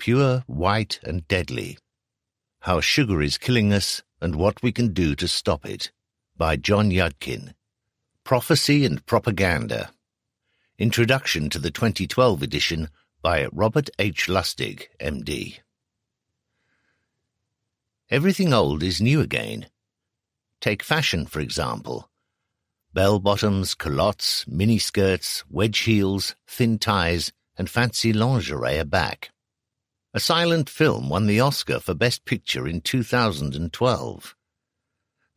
pure, white, and deadly. How Sugar is Killing Us and What We Can Do to Stop It by John Yudkin. Prophecy and Propaganda. Introduction to the 2012 edition by Robert H. Lustig, MD. Everything old is new again. Take fashion, for example. Bell bottoms, culottes, miniskirts, wedge heels, thin ties, and fancy lingerie are back. A silent film won the Oscar for Best Picture in 2012.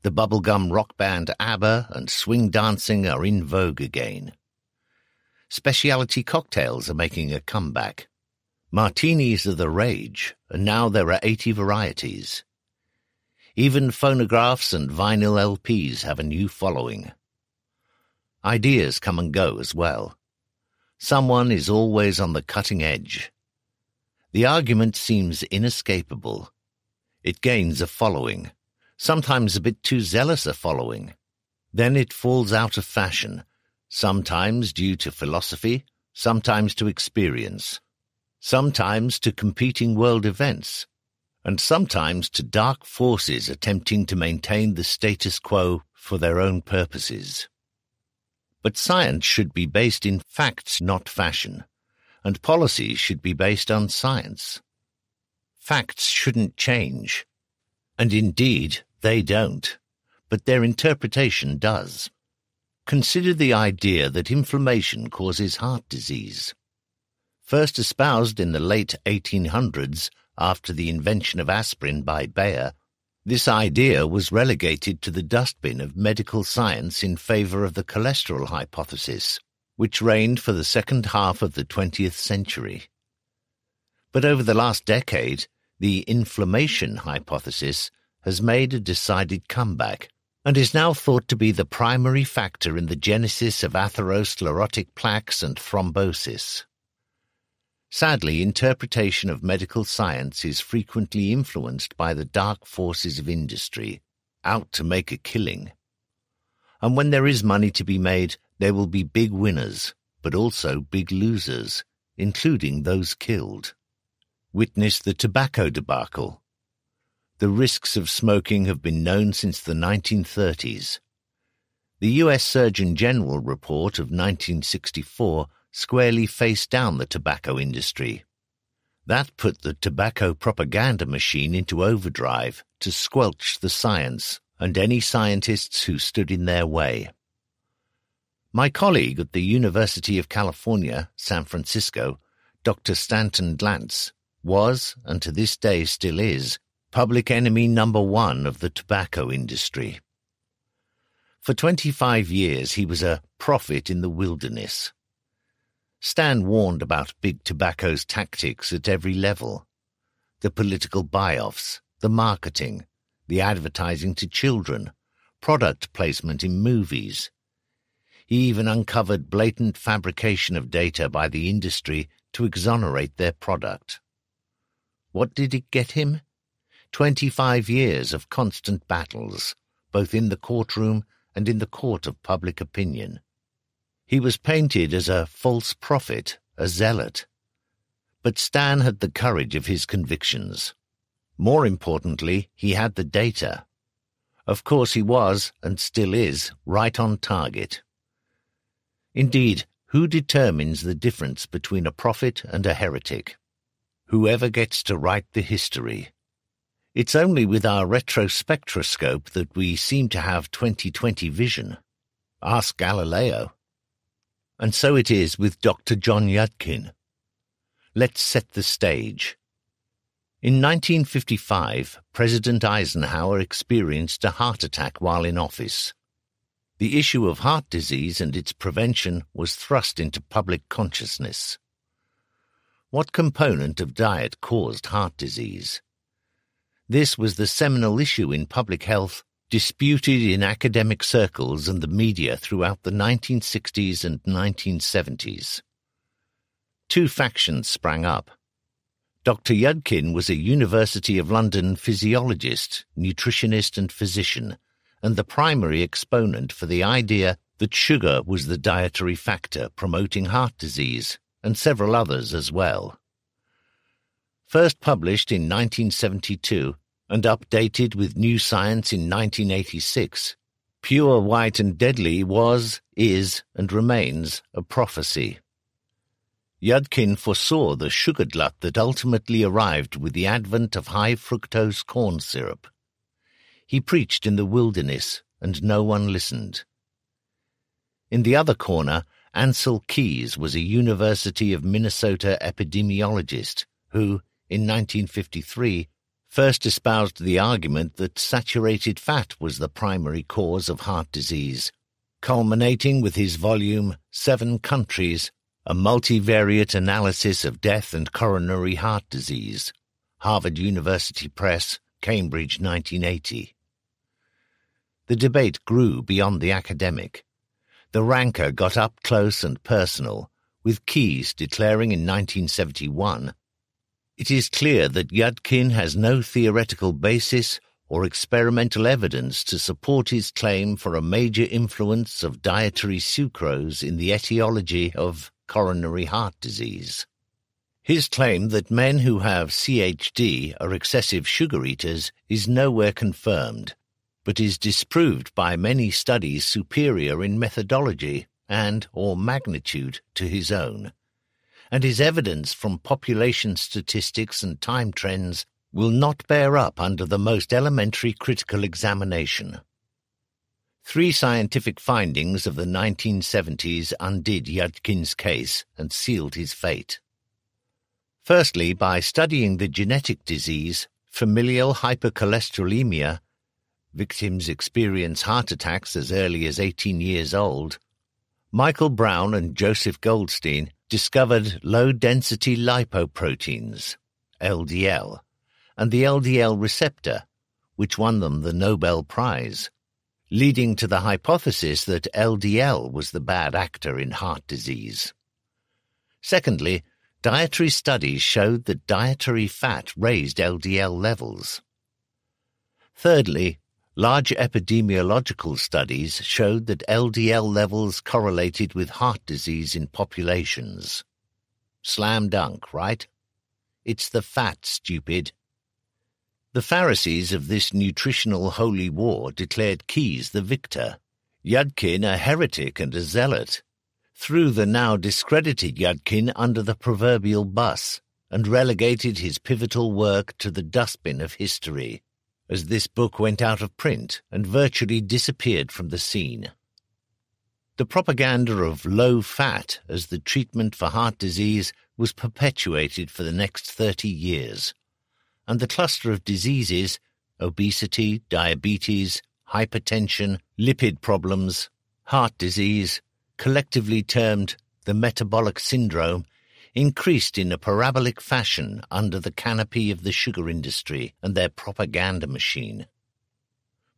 The bubblegum rock band ABBA and swing dancing are in vogue again. Specialty cocktails are making a comeback. Martinis are the rage, and now there are 80 varieties. Even phonographs and vinyl LPs have a new following. Ideas come and go as well. Someone is always on the cutting edge. The argument seems inescapable. It gains a following, sometimes a bit too zealous a following. Then it falls out of fashion, sometimes due to philosophy, sometimes to experience, sometimes to competing world events, and sometimes to dark forces attempting to maintain the status quo for their own purposes. But science should be based in facts, not fashion, and policies should be based on science. Facts shouldn't change, and indeed they don't, but their interpretation does. Consider the idea that inflammation causes heart disease. First espoused in the late 1800s after the invention of aspirin by Bayer, this idea was relegated to the dustbin of medical science in favor of the cholesterol hypothesis, which reigned for the second half of the 20th century. But over the last decade, the inflammation hypothesis has made a decided comeback and is now thought to be the primary factor in the genesis of atherosclerotic plaques and thrombosis. Sadly, interpretation of medical science is frequently influenced by the dark forces of industry, out to make a killing. And when there is money to be made, there will be big winners, but also big losers, including those killed. Witness the tobacco debacle. The risks of smoking have been known since the 1930s. The U.S. Surgeon General report of 1964 squarely faced down the tobacco industry. That put the tobacco propaganda machine into overdrive to squelch the science and any scientists who stood in their way. My colleague at the University of California, San Francisco, Dr. Stanton Glantz, was, and to this day still is, public enemy number one of the tobacco industry. For 25 years he was a prophet in the wilderness. Stan warned about big tobacco's tactics at every level. The political buy-offs, the marketing, the advertising to children, product placement in movies. He even uncovered blatant fabrication of data by the industry to exonerate their product. What did it get him? Twenty-five years of constant battles, both in the courtroom and in the court of public opinion. He was painted as a false prophet, a zealot. But Stan had the courage of his convictions. More importantly, he had the data. Of course he was, and still is, right on target. Indeed, who determines the difference between a prophet and a heretic? Whoever gets to write the history. It's only with our retrospectroscope that we seem to have 2020 vision. Ask Galileo. And so it is with Dr. John Yudkin. Let's set the stage. In 1955, President Eisenhower experienced a heart attack while in office. The issue of heart disease and its prevention was thrust into public consciousness. What component of diet caused heart disease? This was the seminal issue in public health disputed in academic circles and the media throughout the 1960s and 1970s. Two factions sprang up. Dr. Yudkin was a University of London physiologist, nutritionist, and physician, and the primary exponent for the idea that sugar was the dietary factor promoting heart disease, and several others as well. first published in 1972 and updated with New Science in 1986, Pure White and Deadly was, is, and remains a prophecy. Yudkin foresaw the sugar glut that ultimately arrived with the advent of high fructose corn syrup. He preached in the wilderness, and no one listened. In the other corner, Ancel Keys was a University of Minnesota epidemiologist who, in 1953, first espoused the argument that saturated fat was the primary cause of heart disease, culminating with his volume Seven Countries a multivariate analysis of death and coronary heart disease. Harvard University Press, Cambridge, 1980. The debate grew beyond the academic. The rancor got up close and personal, with Keys declaring in 1971 It is clear that Yudkin has no theoretical basis or experimental evidence to support his claim for a major influence of dietary sucrose in the etiology of coronary heart disease. His claim that men who have CHD are excessive sugar eaters is nowhere confirmed, but is disproved by many studies superior in methodology and or magnitude to his own. And his evidence from population statistics and time trends will not bear up under the most elementary critical examination. Three scientific findings of the 1970s undid Yudkin's case and sealed his fate. Firstly, by studying the genetic disease, familial hypercholesterolemia, victims experience heart attacks as early as 18 years old, Michael Brown and Joseph Goldstein discovered low-density lipoproteins, LDL, and the LDL receptor, which won them the Nobel Prize leading to the hypothesis that LDL was the bad actor in heart disease. Secondly, dietary studies showed that dietary fat raised LDL levels. Thirdly, large epidemiological studies showed that LDL levels correlated with heart disease in populations. Slam dunk, right? It's the fat, stupid. The Pharisees of this nutritional holy war declared Keys the victor, Yudkin a heretic and a zealot, threw the now discredited Yudkin under the proverbial bus, and relegated his pivotal work to the dustbin of history, as this book went out of print and virtually disappeared from the scene. The propaganda of low fat as the treatment for heart disease was perpetuated for the next thirty years and the cluster of diseases obesity, diabetes, hypertension, lipid problems, heart disease, collectively termed the metabolic syndrome, increased in a parabolic fashion under the canopy of the sugar industry and their propaganda machine.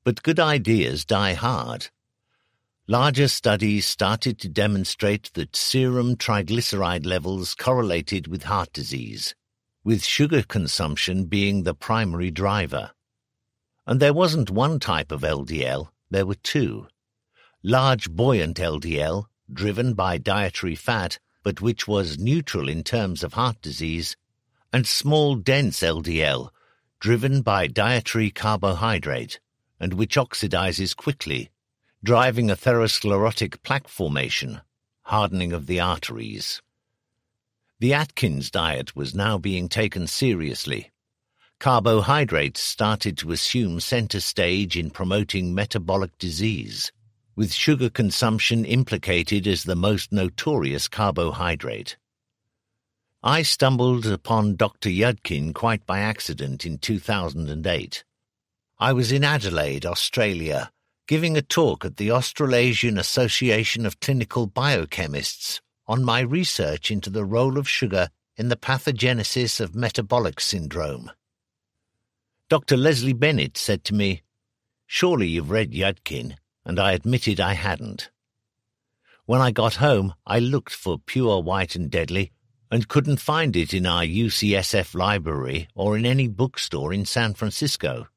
But good ideas die hard. Larger studies started to demonstrate that serum triglyceride levels correlated with heart disease with sugar consumption being the primary driver. And there wasn't one type of LDL, there were two. Large buoyant LDL, driven by dietary fat, but which was neutral in terms of heart disease, and small dense LDL, driven by dietary carbohydrate, and which oxidizes quickly, driving atherosclerotic plaque formation, hardening of the arteries. The Atkins diet was now being taken seriously. Carbohydrates started to assume center stage in promoting metabolic disease, with sugar consumption implicated as the most notorious carbohydrate. I stumbled upon Dr. Yudkin quite by accident in 2008. I was in Adelaide, Australia, giving a talk at the Australasian Association of Clinical Biochemists on my research into the role of sugar in the pathogenesis of metabolic syndrome. Dr. Leslie Bennett said to me, Surely you've read Yudkin, and I admitted I hadn't. When I got home, I looked for Pure White and Deadly and couldn't find it in our UCSF library or in any bookstore in San Francisco.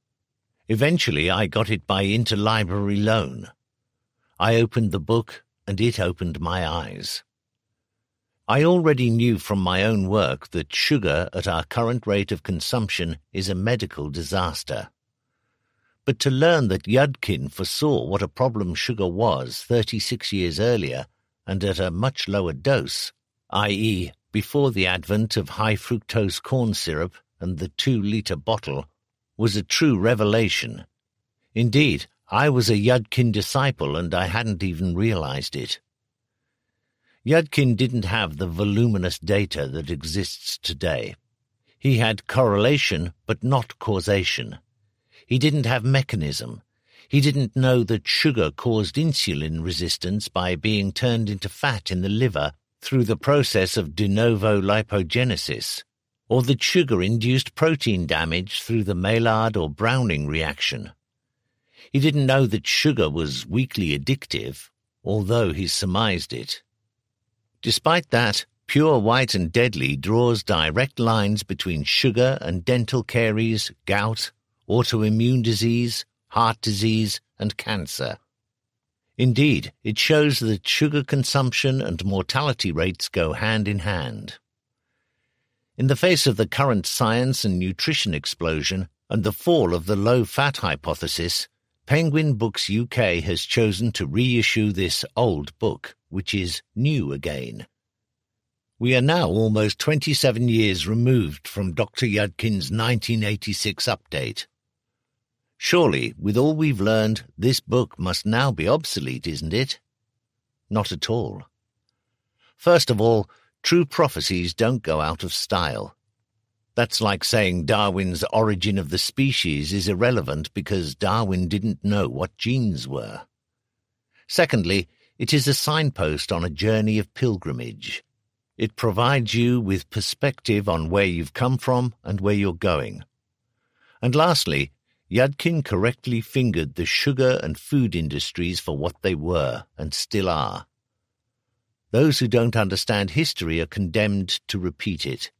Eventually, I got it by interlibrary loan. I opened the book, and it opened my eyes. I already knew from my own work that sugar at our current rate of consumption is a medical disaster. But to learn that Yudkin foresaw what a problem sugar was 36 years earlier and at a much lower dose, i.e., before the advent of high fructose corn syrup and the two litre bottle, was a true revelation. Indeed, I was a Yudkin disciple and I hadn't even realized it. Yudkin didn't have the voluminous data that exists today. He had correlation, but not causation. He didn't have mechanism. He didn't know that sugar caused insulin resistance by being turned into fat in the liver through the process of de novo lipogenesis, or that sugar induced protein damage through the Maillard or Browning reaction. He didn't know that sugar was weakly addictive, although he surmised it. Despite that, Pure White and Deadly draws direct lines between sugar and dental caries, gout, autoimmune disease, heart disease, and cancer. Indeed, it shows that sugar consumption and mortality rates go hand in hand. In the face of the current science and nutrition explosion and the fall of the low-fat hypothesis, Penguin Books UK has chosen to reissue this old book, which is new again. We are now almost 27 years removed from Dr. Yudkin's 1986 update. Surely, with all we've learned, this book must now be obsolete, isn't it? Not at all. First of all, true prophecies don't go out of style. That's like saying Darwin's origin of the species is irrelevant because Darwin didn't know what genes were. Secondly, it is a signpost on a journey of pilgrimage. It provides you with perspective on where you've come from and where you're going. And lastly, Yudkin correctly fingered the sugar and food industries for what they were and still are. Those who don't understand history are condemned to repeat it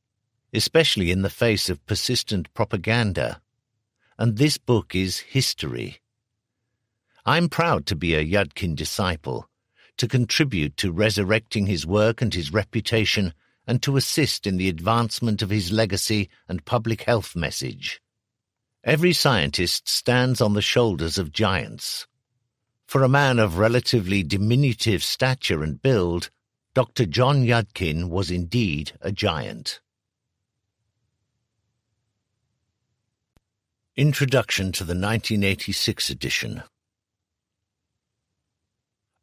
especially in the face of persistent propaganda. And this book is history. I'm proud to be a Yudkin disciple, to contribute to resurrecting his work and his reputation, and to assist in the advancement of his legacy and public health message. Every scientist stands on the shoulders of giants. For a man of relatively diminutive stature and build, Dr. John Yudkin was indeed a giant. Introduction to the 1986 edition.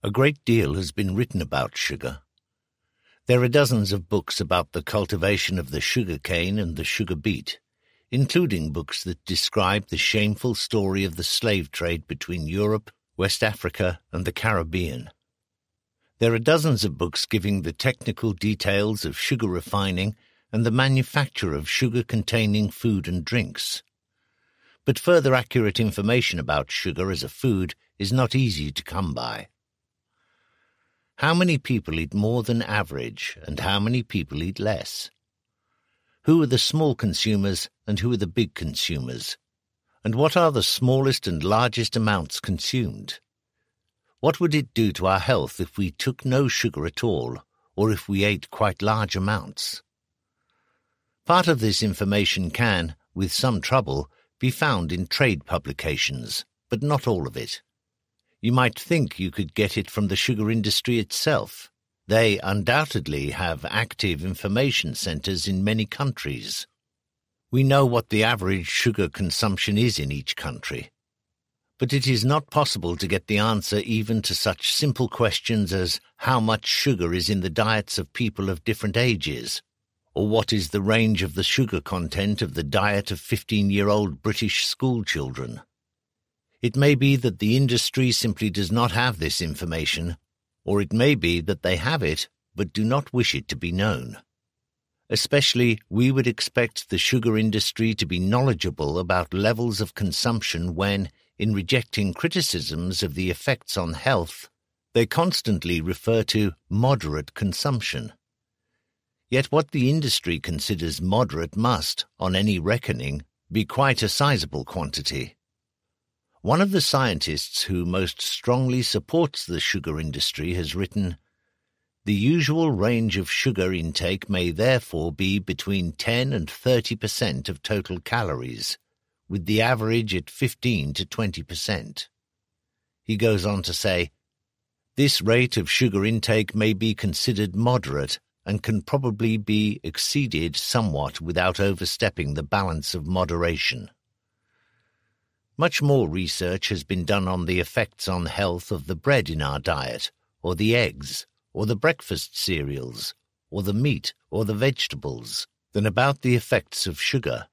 A great deal has been written about sugar. There are dozens of books about the cultivation of the sugar cane and the sugar beet, including books that describe the shameful story of the slave trade between Europe, West Africa, and the Caribbean. There are dozens of books giving the technical details of sugar refining and the manufacture of sugar-containing food and drinks but further accurate information about sugar as a food is not easy to come by. How many people eat more than average and how many people eat less? Who are the small consumers and who are the big consumers? And what are the smallest and largest amounts consumed? What would it do to our health if we took no sugar at all, or if we ate quite large amounts? Part of this information can, with some trouble, be found in trade publications, but not all of it. You might think you could get it from the sugar industry itself. They undoubtedly have active information centers in many countries. We know what the average sugar consumption is in each country. But it is not possible to get the answer even to such simple questions as how much sugar is in the diets of people of different ages, or what is the range of the sugar content of the diet of 15-year-old British schoolchildren? It may be that the industry simply does not have this information, or it may be that they have it but do not wish it to be known. Especially, we would expect the sugar industry to be knowledgeable about levels of consumption when, in rejecting criticisms of the effects on health, they constantly refer to moderate consumption. Yet what the industry considers moderate must, on any reckoning, be quite a sizable quantity. One of the scientists who most strongly supports the sugar industry has written, The usual range of sugar intake may therefore be between 10 and 30% of total calories, with the average at 15 to 20%. He goes on to say, This rate of sugar intake may be considered moderate and can probably be exceeded somewhat without overstepping the balance of moderation. Much more research has been done on the effects on health of the bread in our diet, or the eggs, or the breakfast cereals, or the meat, or the vegetables, than about the effects of sugar,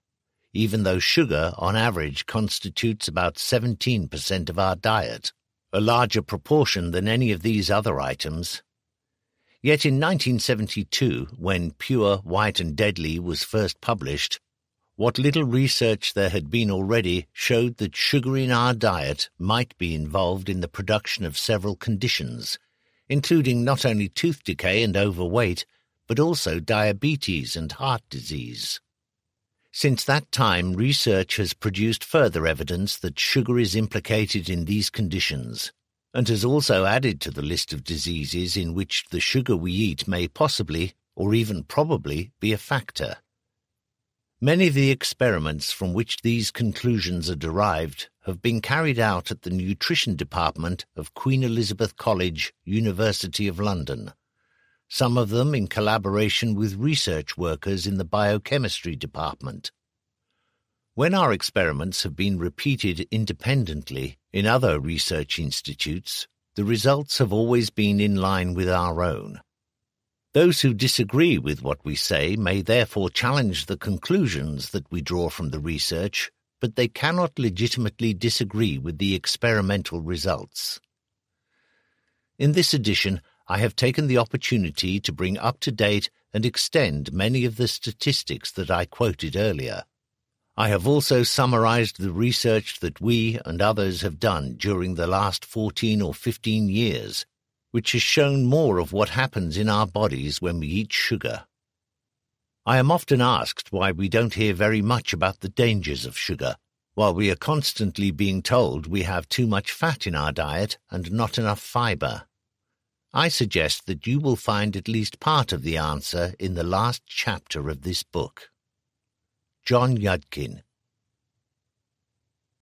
even though sugar, on average, constitutes about 17% of our diet, a larger proportion than any of these other items. Yet in 1972, when Pure, White and Deadly was first published, what little research there had been already showed that sugar in our diet might be involved in the production of several conditions, including not only tooth decay and overweight, but also diabetes and heart disease. Since that time, research has produced further evidence that sugar is implicated in these conditions, and has also added to the list of diseases in which the sugar we eat may possibly, or even probably, be a factor. Many of the experiments from which these conclusions are derived have been carried out at the Nutrition Department of Queen Elizabeth College, University of London, some of them in collaboration with research workers in the Biochemistry Department. When our experiments have been repeated independently in other research institutes, the results have always been in line with our own. Those who disagree with what we say may therefore challenge the conclusions that we draw from the research, but they cannot legitimately disagree with the experimental results. In this edition, I have taken the opportunity to bring up to date and extend many of the statistics that I quoted earlier. I have also summarized the research that we and others have done during the last 14 or 15 years which has shown more of what happens in our bodies when we eat sugar. I am often asked why we don't hear very much about the dangers of sugar, while we are constantly being told we have too much fat in our diet and not enough fiber. I suggest that you will find at least part of the answer in the last chapter of this book. John Yudkin,